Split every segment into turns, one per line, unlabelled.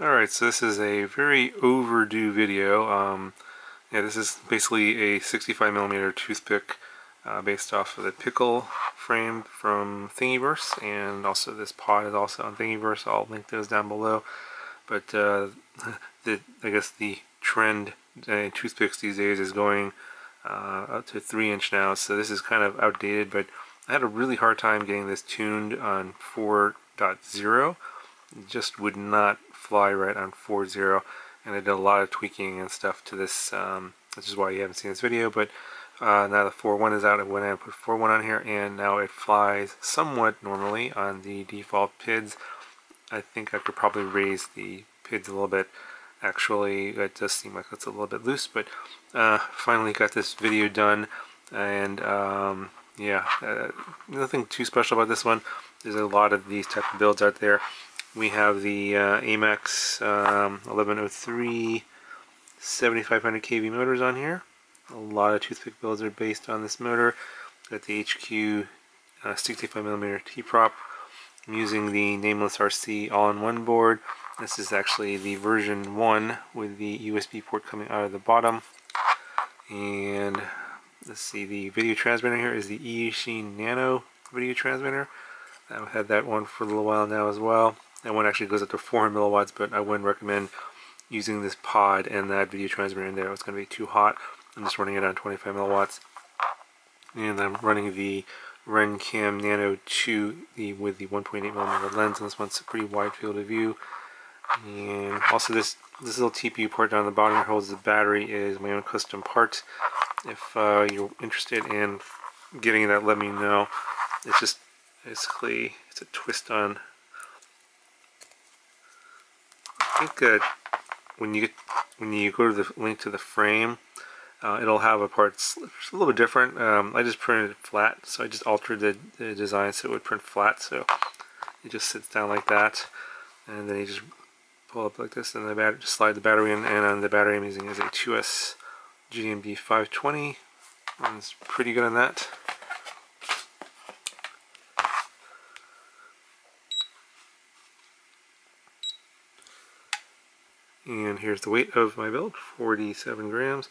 Alright, so this is a very overdue video. Um, yeah, this is basically a 65mm toothpick uh, based off of the pickle frame from Thingiverse, and also this pod is also on Thingiverse. I'll link those down below. But uh, the, I guess the trend in toothpicks these days is going uh, up to 3 inch now, so this is kind of outdated, but I had a really hard time getting this tuned on 4.0 just would not fly right on 4.0 and I did a lot of tweaking and stuff to this um, which is why you haven't seen this video but uh, now the 4.1 is out I went and put 4.1 on here and now it flies somewhat normally on the default PIDs. I think I could probably raise the PIDs a little bit. Actually it does seem like it's a little bit loose but uh, finally got this video done. And um, yeah uh, nothing too special about this one. There's a lot of these type of builds out there we have the uh, AMAX um, 1103 7500 kV motors on here. A lot of toothpick builds are based on this motor. Got the HQ uh, 65mm T-prop. I'm using the Nameless RC all-in-one board. This is actually the version 1 with the USB port coming out of the bottom. And let's see, the video transmitter here is the EUC Nano video transmitter. I've had that one for a little while now as well. That one actually goes up to 400 milliwatts, but I wouldn't recommend using this pod and that video transmitter in there. It's going to be too hot. I'm just running it on 25 milliwatts. And I'm running the RunCam Nano 2 the, with the 1.8 millimeter lens, and this one's a pretty wide field of view. And also this this little TPU port down the bottom here holds the battery is my own custom part. If uh, you're interested in getting that, let me know. It's just basically it's a twist on think that when you get, when you go to the link to the frame, uh, it'll have a part it's a little bit different. Um, I just printed it flat, so I just altered the, the, design so it would print flat. So it just sits down like that, and then you just pull up like this, and the battery just slide the battery in. And on the battery I'm using is a 2S GNB 520. And it's pretty good on that. And here's the weight of my build 47 grams.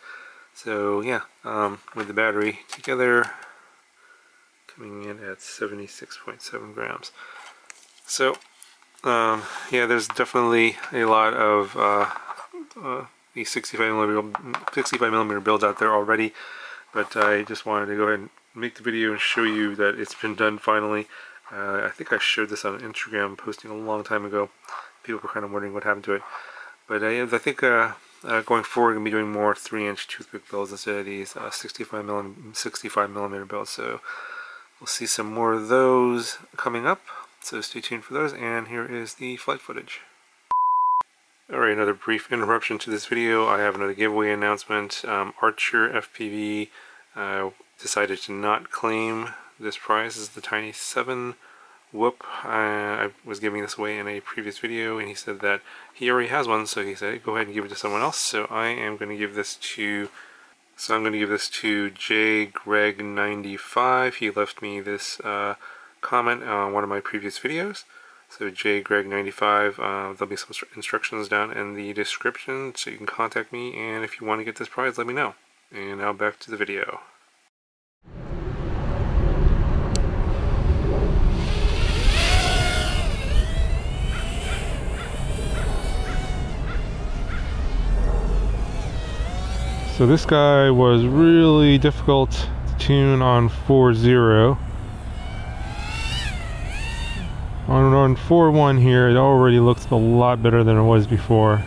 So yeah um, with the battery together coming in at 76.7 grams. So um, yeah there's definitely a lot of uh, uh, the 65 millimeter 65 millimeter builds out there already. But I just wanted to go ahead and make the video and show you that it's been done finally. Uh, I think I showed this on Instagram posting a long time ago. People were kind of wondering what happened to it but uh, I think uh, uh, going forward, we're going to be doing more 3-inch toothpick builds instead of these 65 millimeter, 65 millimeter builds. So we'll see some more of those coming up. So stay tuned for those. And here is the flight footage. Alright, another brief interruption to this video. I have another giveaway announcement. Um, Archer FPV uh, decided to not claim this prize. This is the Tiny 7 whoop, I was giving this away in a previous video and he said that he already has one so he said go ahead and give it to someone else. So I am going to give this to so I'm going to give this to J Greg 95 he left me this uh, comment on one of my previous videos. So J Greg 95 uh, there'll be some instructions down in the description so you can contact me and if you want to get this prize let me know. And now back to the video So this guy was really difficult to tune on 4-0. On, on 4-1 here, it already looks a lot better than it was before.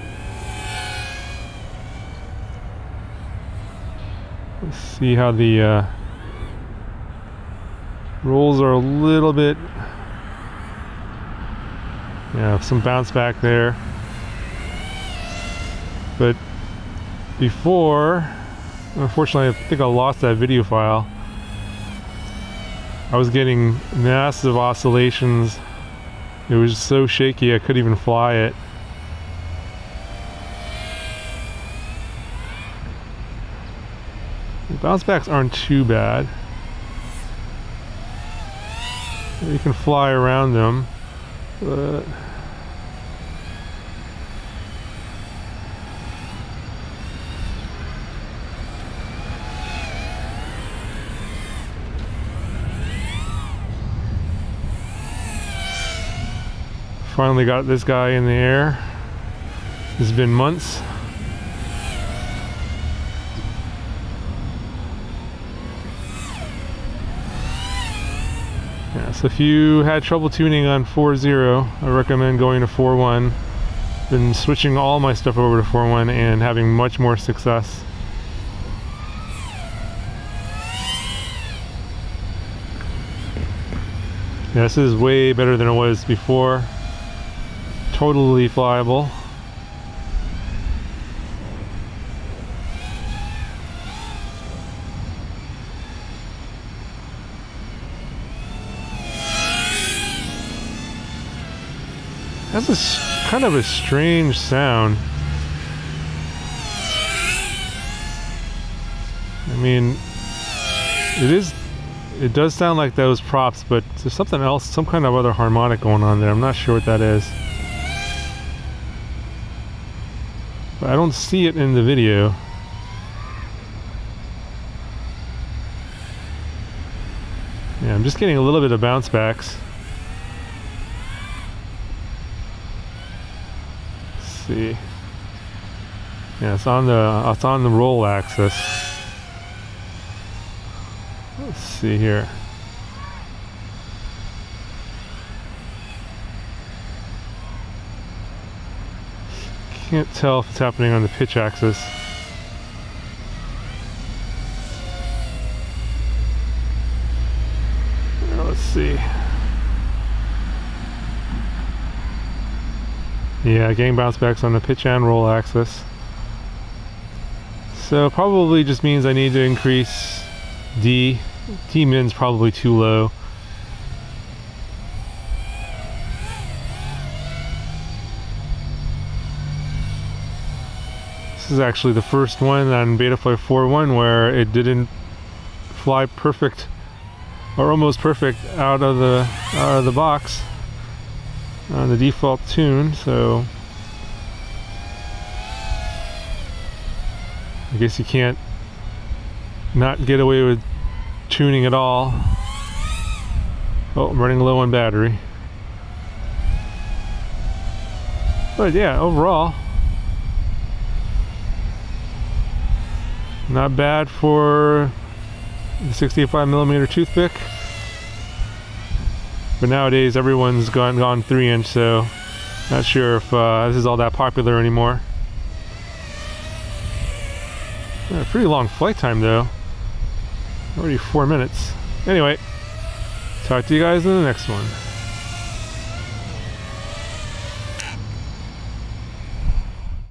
Let's see how the uh, rolls are a little bit, yeah, some bounce back there. But before, unfortunately I think I lost that video file. I was getting massive oscillations. It was so shaky I couldn't even fly it. The bounce backs aren't too bad. You can fly around them, but Finally got this guy in the air. It's been months. Yeah, so if you had trouble tuning on 4.0, I recommend going to 4.1. Been switching all my stuff over to 4.1 and having much more success. Yeah, this is way better than it was before. Totally flyable. That's a kind of a strange sound. I mean, it is, it does sound like those props, but there's something else, some kind of other harmonic going on there. I'm not sure what that is. But I don't see it in the video. Yeah, I'm just getting a little bit of bounce backs. see. Yeah, it's on the it's on the roll axis. Let's see here. Can't tell if it's happening on the pitch axis. Let's see. Yeah, getting bounce backs on the pitch and roll axis. So probably just means I need to increase D. D min's probably too low. This is actually the first one on Betaflight 4.1 where it didn't fly perfect or almost perfect out of the out of the box on the default tune, so I guess you can't not get away with tuning at all. Oh, I'm running low on battery. But yeah, overall, not bad for the 65 millimeter toothpick. But nowadays everyone's gone gone three inch, so not sure if uh, this is all that popular anymore. Yeah, pretty long flight time though. Already four minutes. Anyway, talk to you guys in the next one.